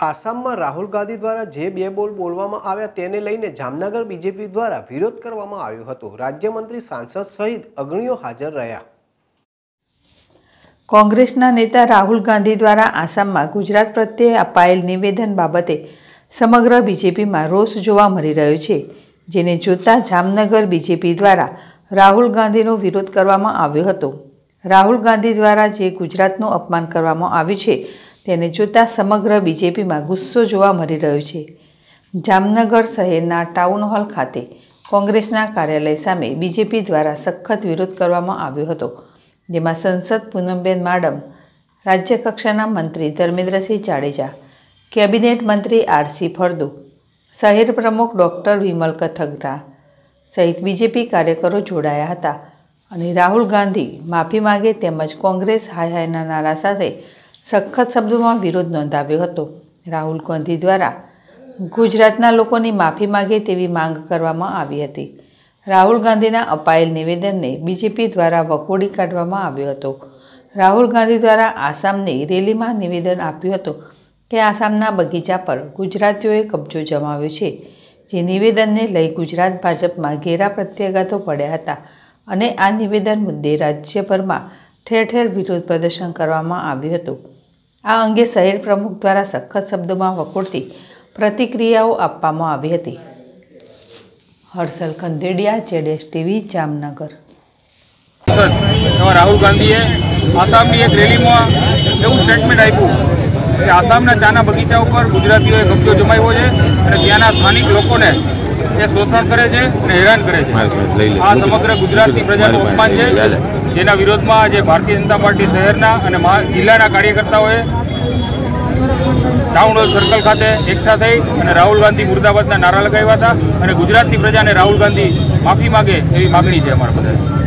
આસામમાં રાહુલ ગાંધી દ્વારા જે બે બોલ બોલવામાં આવ્યા તેને લઈને જામનગર બીજેપી દ્વારા વિરોધ કરવામાં આવ્યો હતો. રાજ્યમંત્રી સાંસદ સહિત અગ્રણીઓ હાજર રહ્યા. કોંગ્રેસના નેતા રાહુલ ગાંધી દ્વારા આસામમાં ગુજરાત પ્રત્યે અપાયેલ નિવેદન બાબતે સમગ્ર બીજેપીમાં રોષ જોવા મળી રહ્યો છે, જેને જોતા જામનગર બીજેપી દ્વારા રાહુલ ગાંધીનો વિરોધ કરવામાં આવ્યો હતો. રાહુલ ગાંધી દ્વારા જે ગુજરાતનું અપમાન કરવામાં આવ્યું છે તેને જોતા સમગ્ર બીજેપીમાં ગુસ્સો જોવા મળી રહ્યો છે. જામનગર શહેરના ટાઉન હોલ ખાતે કોંગ્રેસના કાર્યાલય સામે બીજેપી દ્વારા સખત વિરોધ કરવામાં આવ્યો હતો, જેમાં સંસદ પૂનમબેન માડમ, રાજ્યકક્ષાના મંત્રી ધર્મેન્દ્રસિંહ જાડેજા, કેબિનેટ મંત્રી આરસી ફળદુ, શહેર પ્રમુખ ડૉક્ટર વિમલ કથગરા સહિત બીજેપી કાર્યકરો જોડાયા હતા અને રાહુલ ગાંધી માફી માગે તેમજ કોંગ્રેસ હાય હાયના નારા સાથે સખત શબ્દોમાં વિરોધ નોંધાવ્યો હતો. રાહુલ ગાંધી દ્વારા ગુજરાતના લોકોની માફી માગે તેવી માંગ કરવામાં આવી હતી. રાહુલ ગાંધીના અપાયેલ નિવેદનને બીજેપી દ્વારા વખોડી કાઢવામાં આવ્યો હતો. રાહુલ ગાંધી દ્વારા આસામની રેલીમાં નિવેદન આપ્યું હતું કે આસામના બગીચા પર ગુજરાતીઓએ કબજો જમાવ્યો છે. જે નિવેદનને લઈ ગુજરાત ભાજપમાં ઘેરા પ્રત્યાઘાતો પડ્યા હતા અને આ નિવેદન મુદ્દે રાજ્યભરમાં ઠેર ઠેર વિરોધ પ્રદર્શન કરવામાં આવ્યું હતું. આ અંગે શહેર પ્રમુખ દ્વારા સખત શબ્દોમાં વખોડતી પ્રતિક્રિયાઓ આપવામાં આવી હતી. હર્ષલ ખંદેડિયા, જેડેશ ટીવી, જામનગર. રાહુલ ગાંધીએ આસામની એક રેલીમાં એવું સ્ટેટમેન્ટ આપ્યું કે આસામના ચાના બગીચા ઉપર ગુજરાતીઓએ કબજો જમાવ્યો છે અને ત્યાંના સ્થાનિક લોકોને એ શોષણ કરે છે અને હેરાન કરે છે. આ સમગ્ર ગુજરાતની પ્રજાનું અપમાન છે. જેના વિરોધમાં આજે ભારતીય જનતા પાર્ટી શહેરના અને જિલ્લાના કાર્યકર્તાઓએ ટાઉન હોલ સર્કલ ખાતે એકઠા થઈ અને રાહુલ ગાંધી મુર્દાબાદના નારા લગાવ્યા હતા. અને ગુજરાતની પ્રજાને રાહુલ ગાંધી માફી માગે એવી માગણી છે અમારા બધા